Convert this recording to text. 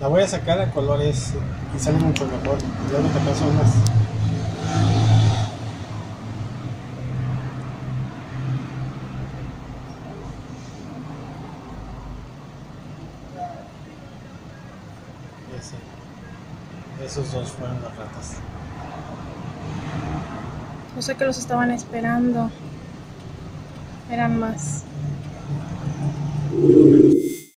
La voy a sacar a colores y sale mucho mejor. Luego te paso más. Esos dos fueron las ratas. No sé que los estaban esperando. Eran más.